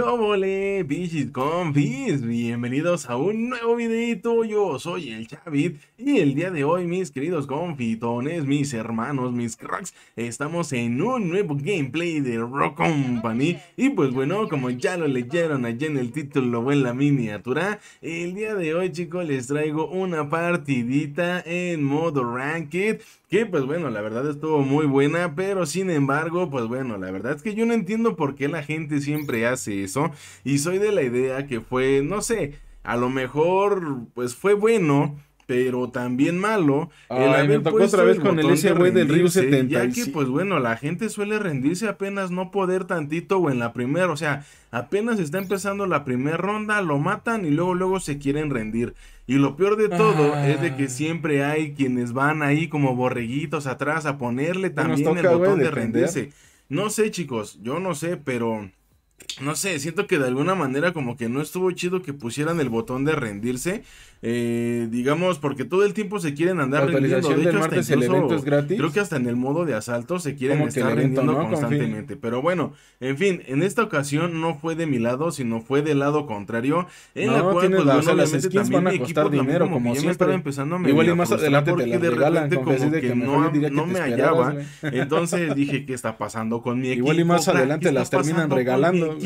¡Cómole, bichis confis! Bienvenidos a un nuevo videito, yo soy el Chavit y el día de hoy mis queridos confitones, mis hermanos, mis cracks, estamos en un nuevo gameplay de Rock Company y pues bueno, como ya lo leyeron allá en el título o en la miniatura, el día de hoy chicos les traigo una partidita en modo Ranked que pues bueno, la verdad estuvo muy buena, pero sin embargo, pues bueno, la verdad es que yo no entiendo por qué la gente siempre hace Y soy de la idea que fue, no sé, a lo mejor pues fue bueno, pero también malo el haber me otra vez con el ese güey del Río 70 ya que pues bueno la gente suele rendirse apenas no poder tantito o en la primera o sea apenas está empezando la primera ronda lo matan y luego luego se quieren rendir. Y lo peor de todo es de que ah. siempre hay quienes van ahí como borreguitos atrás a ponerle también el botón de rendirse. No sé chicos yo no sé pero no sé, siento que de alguna manera como que no estuvo chido que pusieran el botón de rendirse. Eh, digamos, porque todo el tiempo se quieren andar rendiendo. De hecho, hasta el evento es gratis. Creo que hasta en el modo de asalto se quieren estar rendiendo constantemente. Pero bueno, en fin, en esta ocasión no fue de mi lado, sino fue del lado contrario. En la cual, pues, bueno, obviamente también mi equipo dinero, como, como estaba empezando a Igual y más adelante te la de repente como que, no, no me hallaba. Entonces dije, ¿qué está pasando con mi equipo? Igual y más adelante las terminan regalando.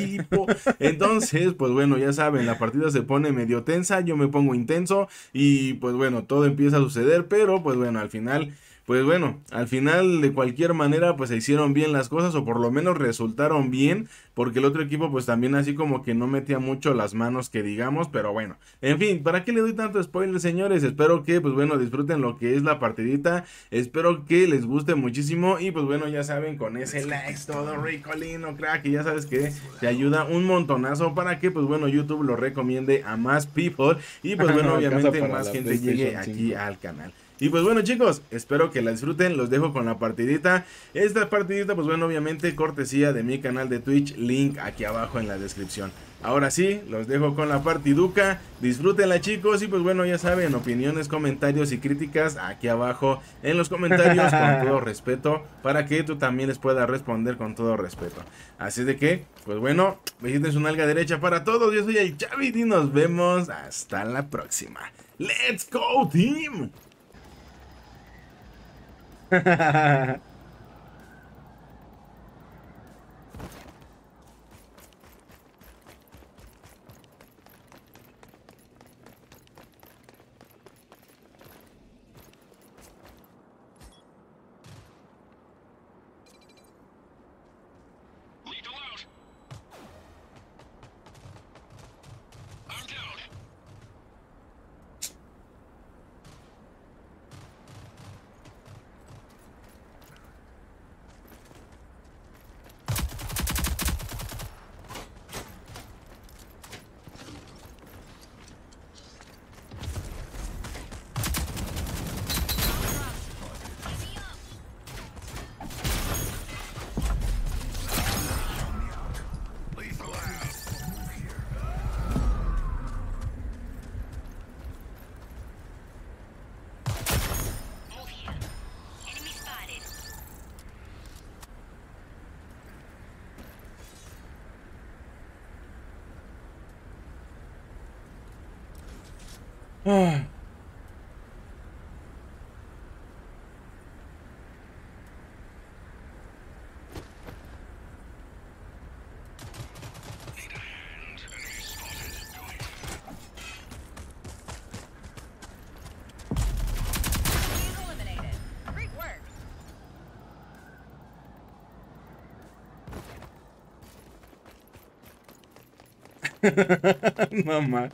Entonces, pues bueno, ya saben, la partida se pone medio tensa, yo me pongo intenso y pues bueno, todo empieza a suceder, pero pues bueno, al final pues bueno, al final de cualquier manera pues se hicieron bien las cosas o por lo menos resultaron bien porque el otro equipo pues también así como que no metía mucho las manos que digamos, pero bueno, en fin, ¿para qué le doy tanto spoiler señores? Espero que pues bueno disfruten lo que es la partidita, espero que les guste muchísimo y pues bueno ya saben con ese like todo ricolino crack y ya sabes que te ayuda un montonazo para que pues bueno YouTube lo recomiende a más people y pues bueno obviamente más gente llegue aquí al canal. Y pues bueno chicos, espero que la disfruten, los dejo con la partidita. Esta partidita pues bueno obviamente cortesía de mi canal de Twitch, link aquí abajo en la descripción. Ahora sí, los dejo con la partiduca, disfrútenla chicos y pues bueno ya saben, opiniones, comentarios y críticas aquí abajo en los comentarios con todo respeto para que tú también les puedas responder con todo respeto. Así de que, pues bueno, visiten su nalga derecha para todos, yo soy el Chavit y nos vemos hasta la próxima. ¡Let's go team! ハハハハ。Mamá.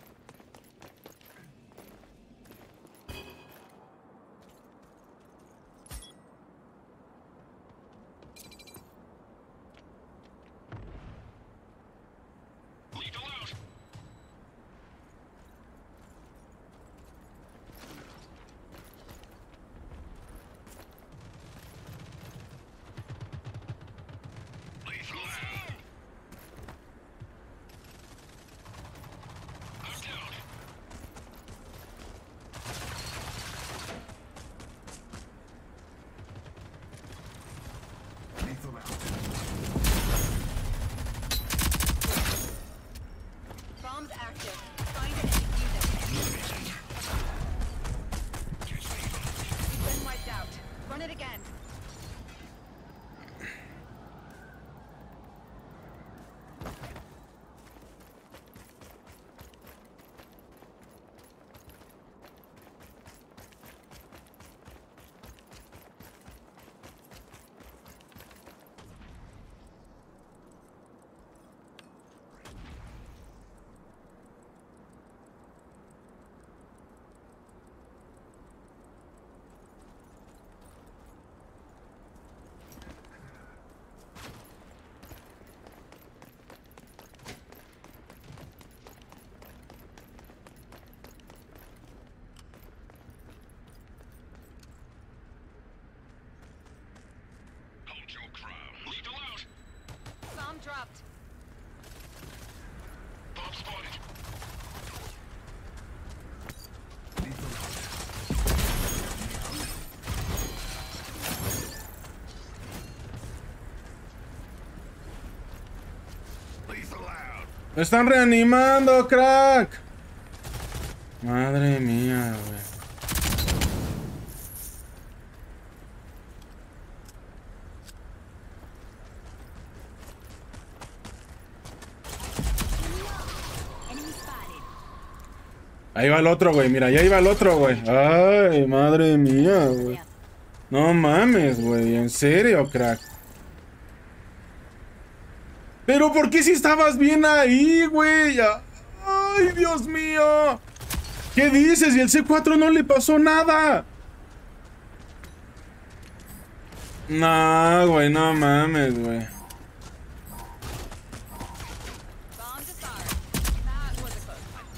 Ah. Mamá. Me están reanimando, crack. Madre mía, güey. Ahí va el otro, güey. Mira, ahí va el otro, güey. Ay, madre mía, güey. No mames, güey. En serio, crack. Pero ¿por qué si estabas bien ahí, güey? Ay, Dios mío. ¿Qué dices? Y el C4 no le pasó nada. No, güey, no mames, güey.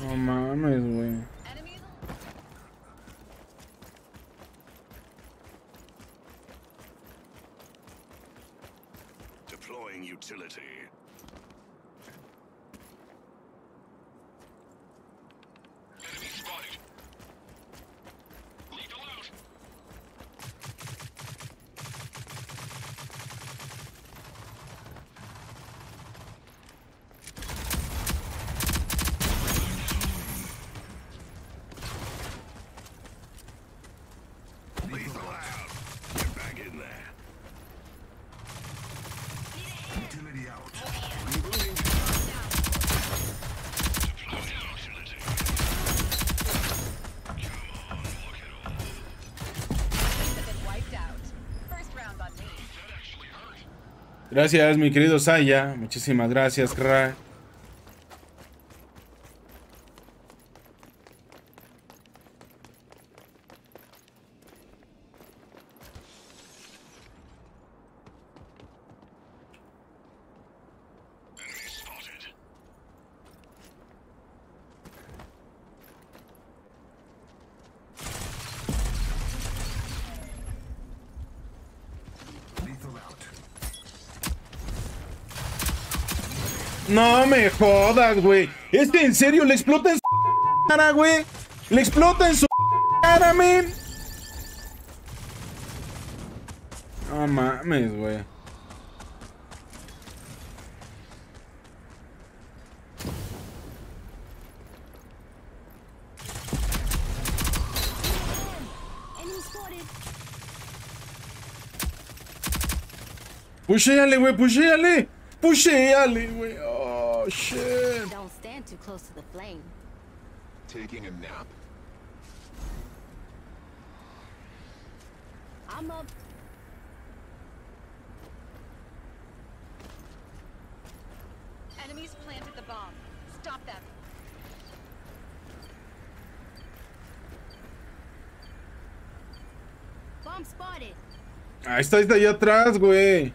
No mames, güey. Deploying utility. Gracias, mi querido Saya. Muchísimas gracias. No me jodas, güey. Es que en serio le explota en su cara, güey. Le explota en su cara, men. No mames, güey. Pushéale, güey, pushéale. Pushéale, güey. Shit. Don't stand too close to the flame. Taking a nap? I'm up. Enemies planted the bomb. Stop them. Bomb spotted. Ahí está, está allá atrás, güey.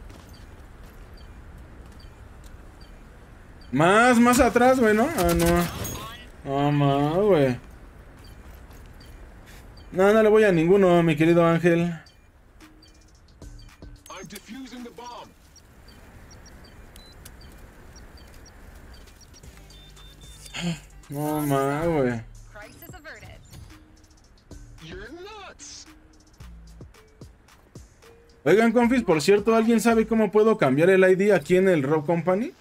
Más, más atrás, güey, ¿no? Ah, no. No, más, güey. No, no le voy a ninguno, mi querido Ángel. No más, güey. Oigan, confis, por cierto, ¿alguien sabe cómo puedo cambiar el ID aquí en el Rob Company?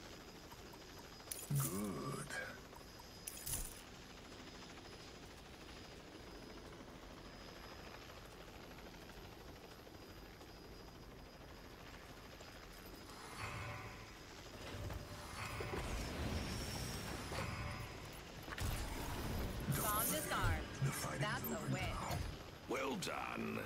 Well done.